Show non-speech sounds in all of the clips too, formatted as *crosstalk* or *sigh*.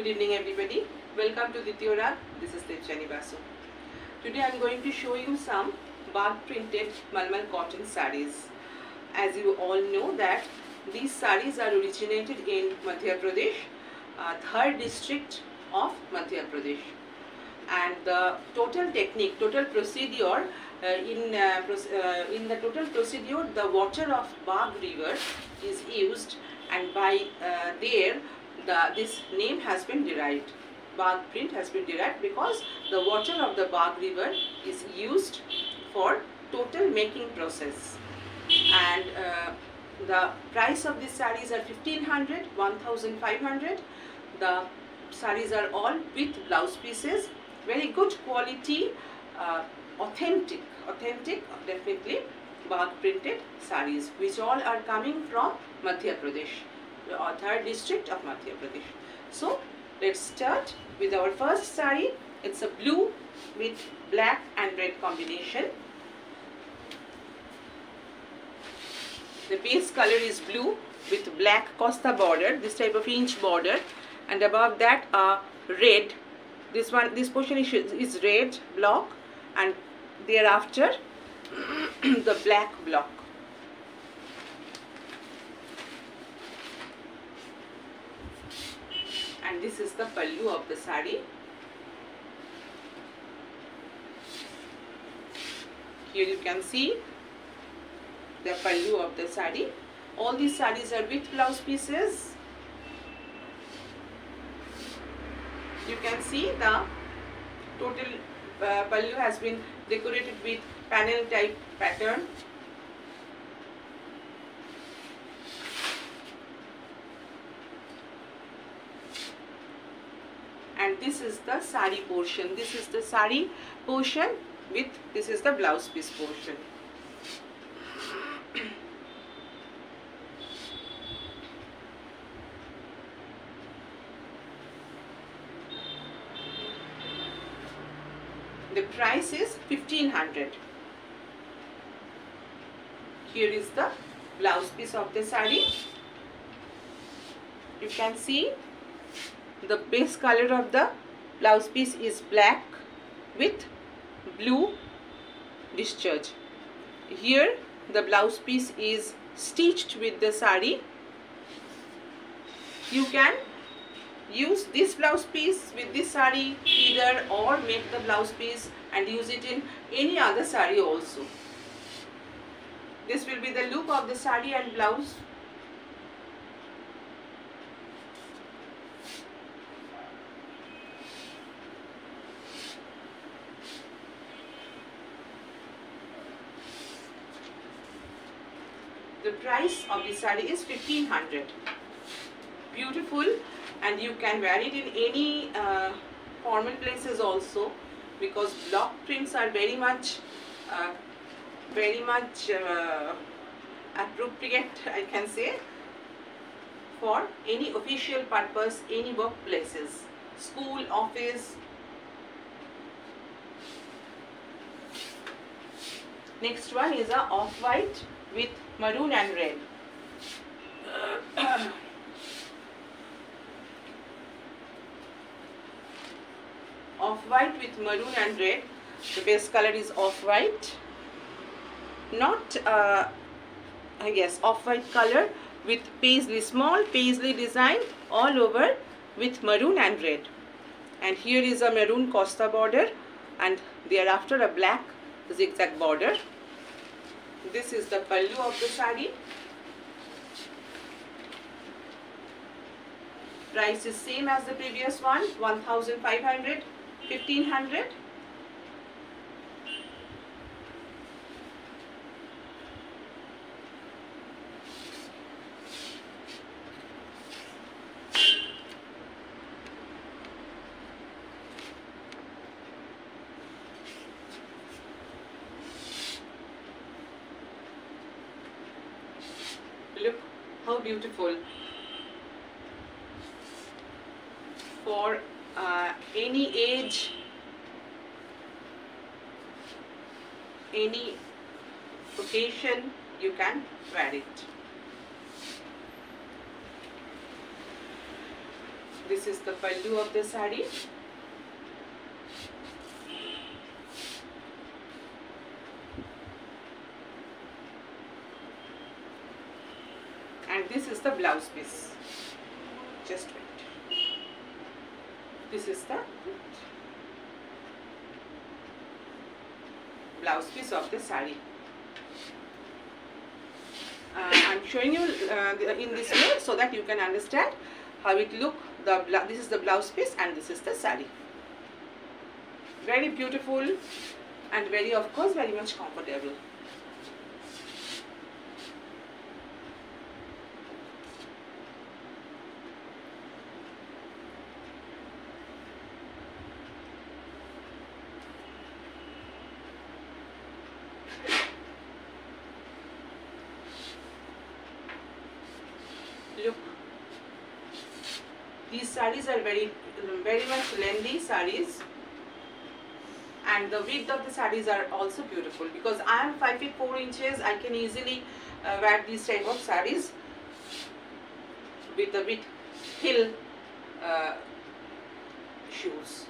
Good evening everybody. Welcome to Dwitiyo. This is Devjani Basu. Today I am going to show you some Bagh printed Malmal cotton sarees. As you all know that these sarees are originated in Madhya Pradesh, uh, Dhar district of Madhya Pradesh. And the total technique, total procedure, uh, in, uh, uh, in the total procedure, the water of Bagh river is used and by uh, there the, this name has been derived. Bagh print has been derived because the water of the Bagh river is used for total making process. And uh, the price of these sarees are 1500 1500 The sarees are all with blouse pieces, very good quality, uh, authentic, authentic definitely Bagh printed sarees which all are coming from Madhya Pradesh, the Dhar district of Madhya Pradesh. So let's start with our first saree. It's a blue with black and red combination. The base color is blue with black costa border, this type of inch border and above that a red. This one, this portion is, is red block and thereafter *clears throat* the black block. And this is the pallu of the sari. Here you can see the pallu of the sari. All these saris are with blouse pieces. You can see the total uh, pallu has been decorated with panel type pattern. This is the sari portion. This is the sari portion with this is the blouse piece portion. *coughs* the price is 1500 here is the blouse piece of the sari you can see the base color of the blouse piece is black with blue discharge. Here the blouse piece is stitched with the sari. You can use this blouse piece with this sari either or make the blouse piece and use it in any other sari also. This will be the look of the sari and blouse the price of the sari is 1500 beautiful and you can wear it in any uh, formal places also because block prints are very much uh, very much uh, appropriate I can say for any official purpose any workplaces school office. Next one is a off-white with maroon and red. *coughs* Off-white with maroon and red. The base color is off-white not uh, I guess off-white color with paisley small paisley design all over with maroon and red. And here is a maroon costa border and thereafter a black zigzag border this is the pallu of the sari. Price is same as the previous one 1500 1500 look how beautiful. For uh, any age any occasion you can wear it. This is the pallu of the sari and this piece just wait. This is the blouse piece of the sari. Uh, I'm showing you uh, in this way so that you can understand how it look the this is the blouse piece and this is the sari. Very beautiful and very of course very much comfortable look these saris are very very lengthy saris and the width of the saris are also beautiful because I am 5 feet 4 inches. I can easily uh, wear these type of saris with the with heel uh, shoes.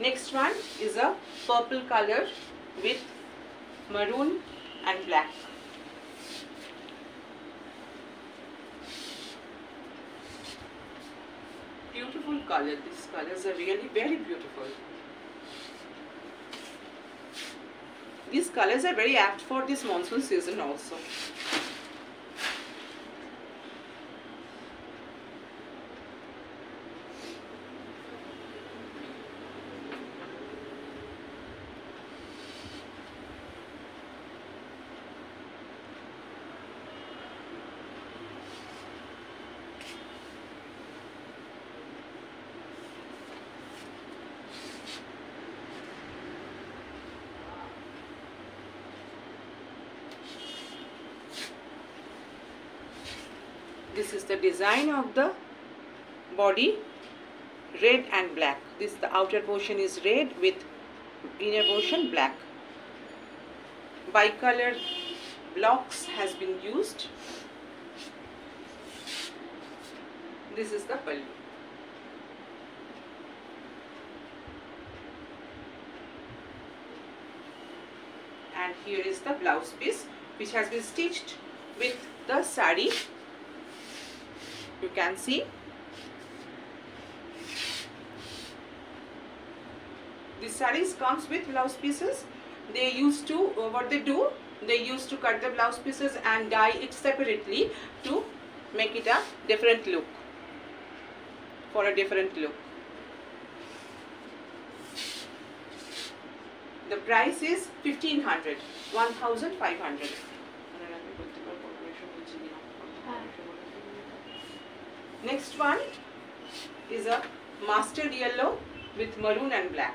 Next one is a purple color with maroon and black beautiful color these colors are really very beautiful. These colors are very apt for this monsoon season also this is the design of the body red and black. This the outer portion is red with inner portion black. Bicolor blocks has been used. This is the pallu and here is the blouse piece which has been stitched with the sari you can see. The saris comes with blouse pieces. They used to uh, what they do they used to cut the blouse pieces and dye it separately to make it a different look. For a different look. The price is 1500 1500 Next one is a mustard yellow with maroon and black.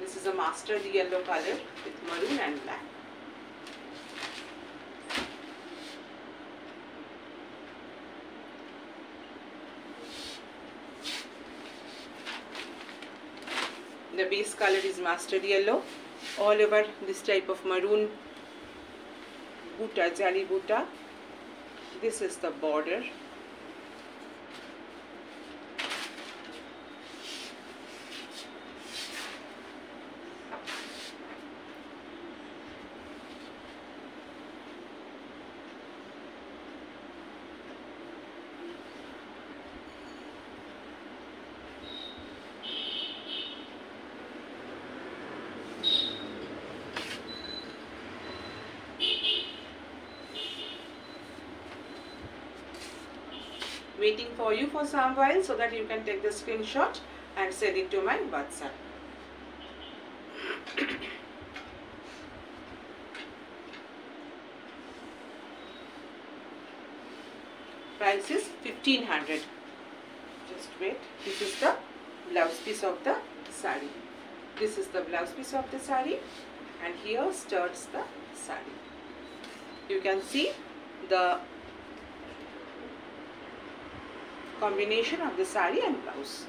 This is a mustard yellow color with maroon and black. The base color is mustard yellow. All over this type of maroon buta, jali buta. This is the border waiting for you for some while so that you can take the screenshot and send it to my WhatsApp. *coughs* Price is 1500 Just wait. This is the blouse piece of the sari. This is the blouse piece of the sari and here starts the sari. You can see the combination of the sari and blouse.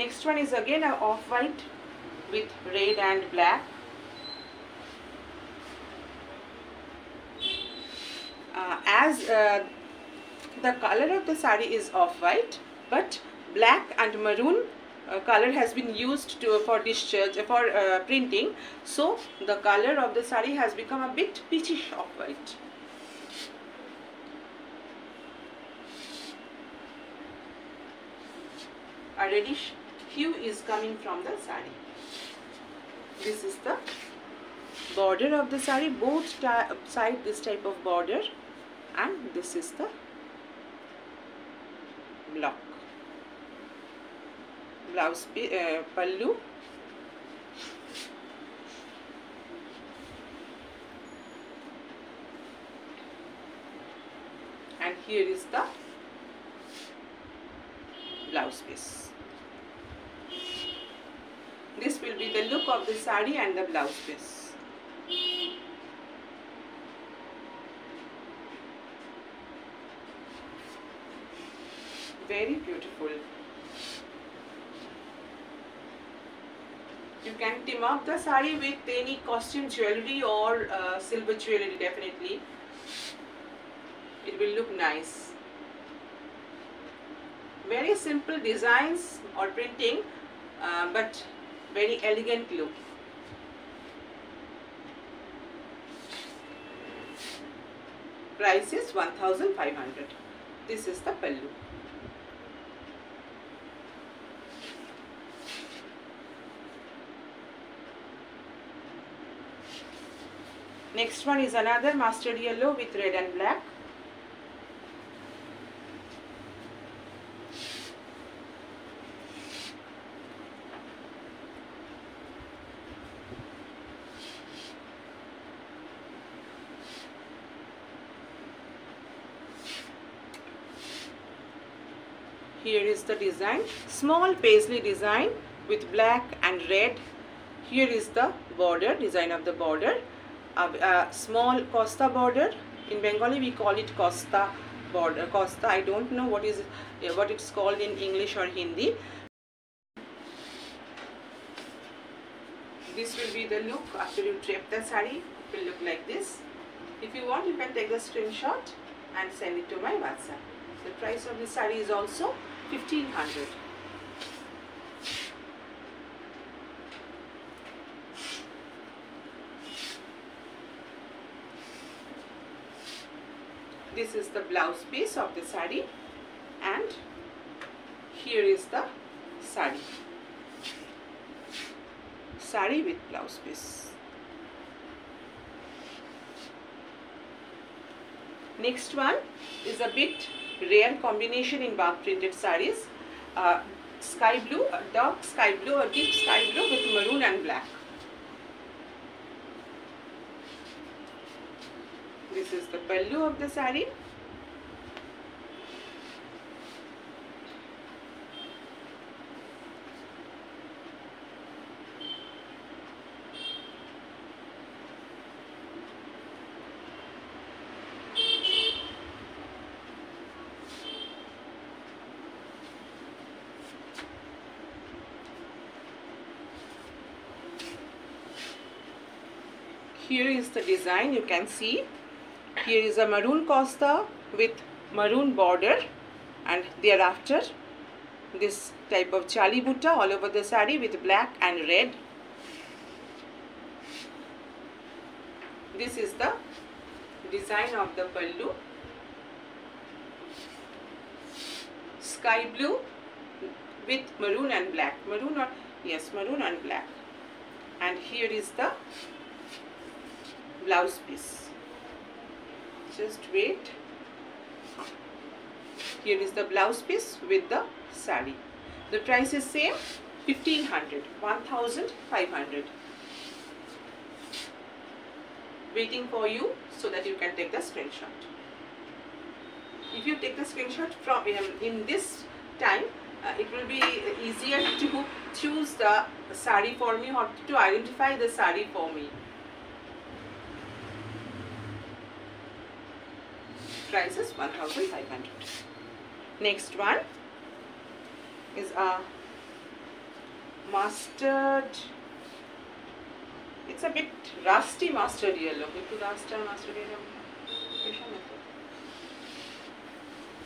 Next one is again a off-white with red and black. Uh, as uh, the color of the sari is off-white but black and maroon uh, color has been used to for discharge for uh, printing so the color of the sari has become a bit peachish off-white a reddish hue is coming from the sari. This is the border of the sari. Both side this type of border and this is the block. Blouse uh, pallu. And here is the blouse piece. This will be the look of the sari and the blouse piece. Very beautiful. You can team up the sari with any costume jewelry or uh, silver jewelry definitely. It will look nice very simple designs or printing uh, but very elegant look. Price is 1500 this is the pallu. Next one is another mustard yellow with red and black. Here is the design, small paisley design with black and red. Here is the border, design of the border. A, a small costa border. In bengali we call it costa border costa. I don't know what is what it's called in english or hindi. This will be the look after you drape the sari it will look like this. If you want you can take a screenshot and send it to my whatsapp. The price of this sari is also 1500 this is the blouse piece of the sari and here is the sari. Sari with blouse piece. Next one is a bit rare combination in Bagh printed saris uh, sky blue dark sky blue or deep sky blue with maroon and black. This is the pallu of the sari here is the design you can see. Here is a maroon costa with maroon border and thereafter this type of chali butta all over the sari with black and red. This is the design of the pallu. Sky blue with maroon and black. Maroon or yes maroon and black. And here is the blouse piece. Just wait. Here is the blouse piece with the sari. The price is same 1500 1500 waiting for you so that you can take the screenshot. If you take the screenshot from um, in this time uh, it will be easier to choose the sari for me or to identify the sari for me price is 1500 next one is a mustard it's a bit rusty mustard yellow একটু রাস্টার mustard yellow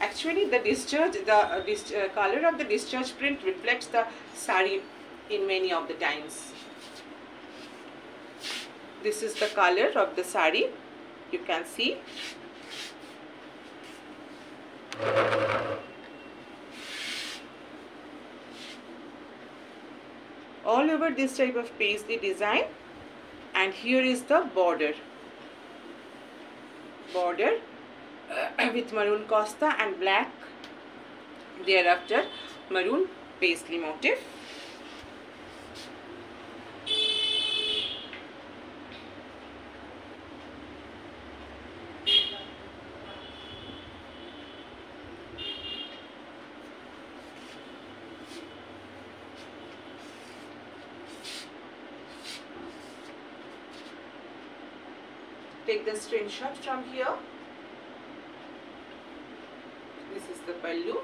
actually the discharge the uh, dis- uh, color of the discharge print reflects the sari in many of the times this is the color of the sari you can see all over this type of paisley design. And here is the border. Border *clears throat* with maroon costa and black. Thereafter maroon paisley motif screenshot from here. This is the pallu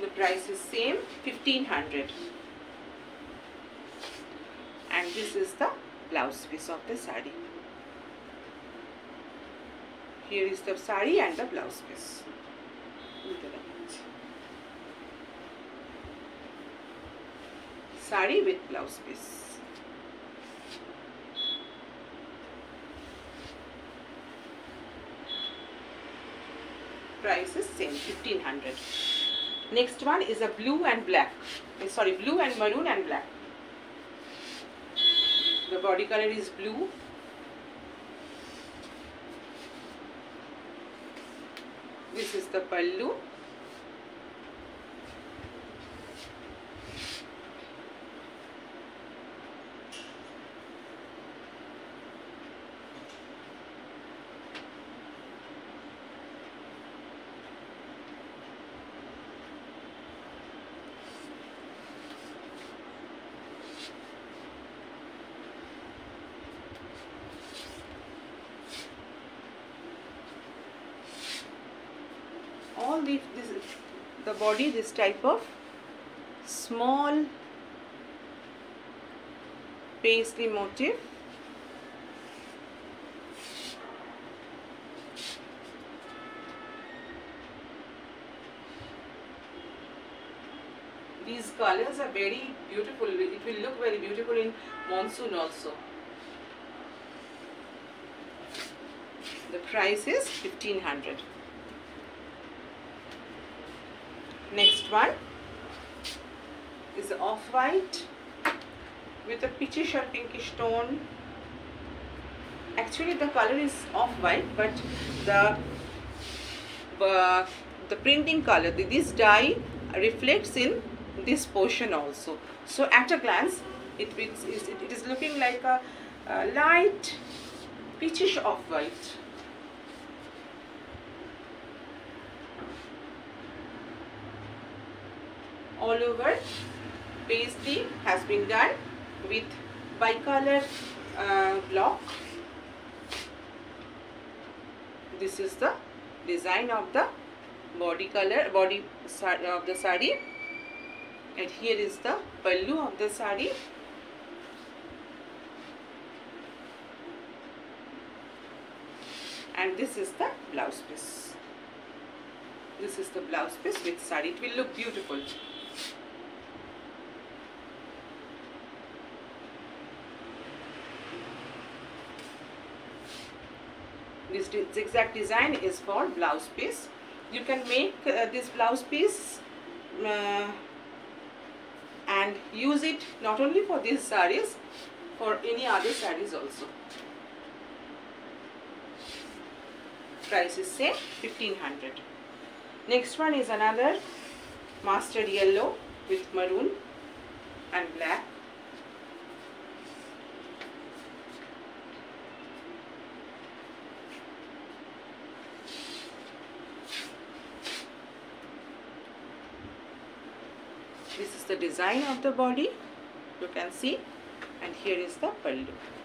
the price is same 1500 and this is the blouse piece of the sari. Here is the sari and the blouse piece. Sari with blouse piece price is same 1500 next one is a blue and black. Eh, sorry blue and maroon and black. The body color is blue. This is the pallu all the this the body this type of small paisley motif. These colors are very beautiful. It will look very beautiful in monsoon also. The price is 1500 next one is off-white with a peachish or pinkish tone. Actually the color is off-white but the uh, the printing color this dye reflects in this portion also. So at a glance it, is- it is looking like a, a light peachish off-white all over. Paisley has been done with bicolor uh, block. This is the design of the body color body of the sari. And here is the pallu of the sari. And this is the blouse piece. This is the blouse piece with sari. It will look beautiful zigzag design is for blouse piece. You can make uh, this blouse piece uh, and use it not only for these sarees for any other sarees also. Price is same 1500 next one is another mustard yellow with maroon and black this is the design of the body. You can see. And here is the pallu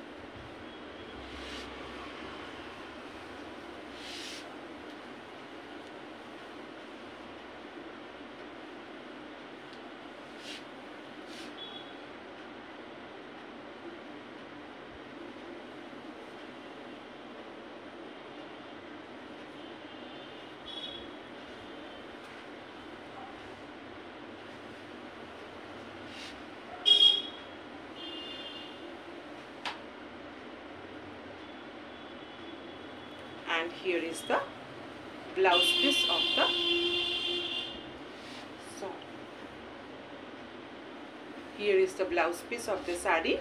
here is the blouse piece of the so here is the blouse piece of the sari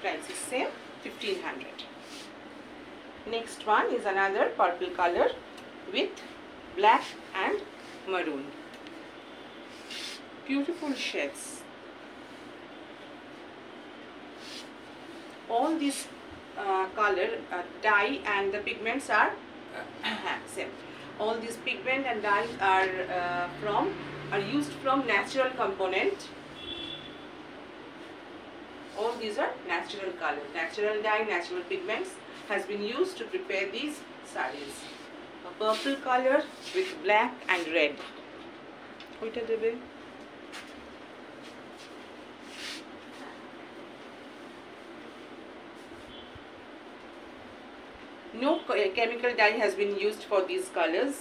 price is same 1500 next one is another purple color with black and maroon. Beautiful shades. All these uh, color uh, dye and the pigments are uh, *coughs* same. All these pigment and dyes are uh, from are used from natural component. All these are natural color natural dye natural pigments has been used to prepare these sarees a purple color with black and red ওইটা দেবে no chemical dye has been used for these colors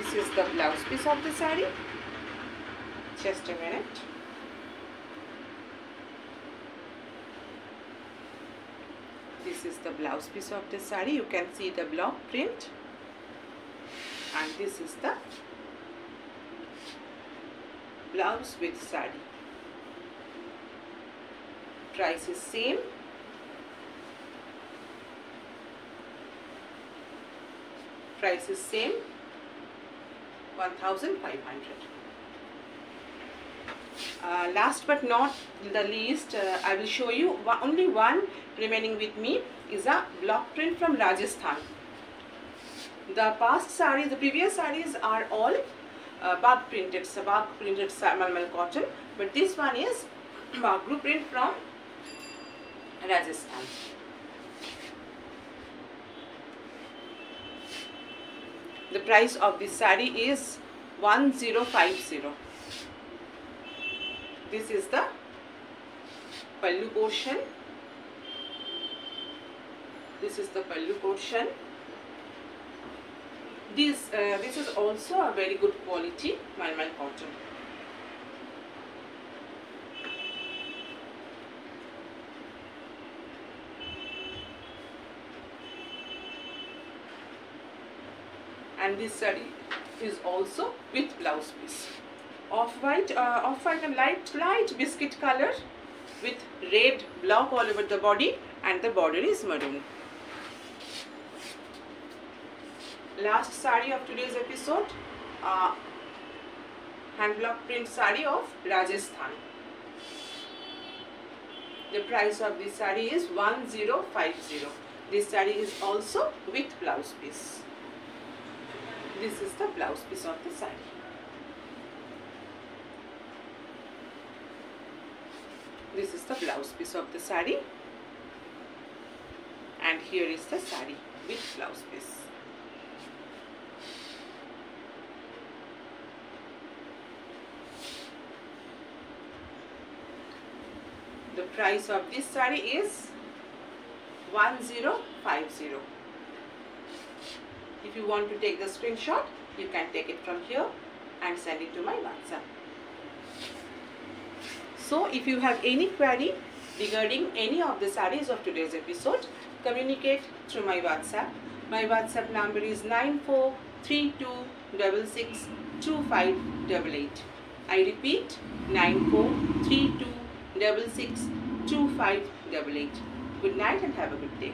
This is the blouse piece of the sari. Just a minute. This is the blouse piece of the sari. You can see the block print. And this is the blouse with sari. Price is same. Price is same 1500 uh, last but not the least uh, I will show you one, only one remaining with me is a block print from Rajasthan. The past sarees the previous sarees are all uh, Bagh printed so Bagh printed malmal cotton but this one is bagru print from Rajasthan the price of this saree is 1050 this is the pallu portion. This is the pallu portion. This uh, this is also a very good quality malmal cotton and this saree is also with blouse piece. Off white uh, off white and light light biscuit color with red block all over the body and the border is maroon. Last saree of today's episode uh, hand block print saree of Rajasthan. The price of this saree is 1050 this saree is also with blouse piece this is the blouse piece of the saree this is the blouse piece of the saree and here is the saree with blouse piece. The price of this saree is 1050 if you want to take the screenshot you can take it from here and send it to my whatsapp. So if you have any query regarding any of the sarees of today's episode communicate through my whatsapp. My whatsapp number is 9432662588 i repeat 9432662588 good night and have a good day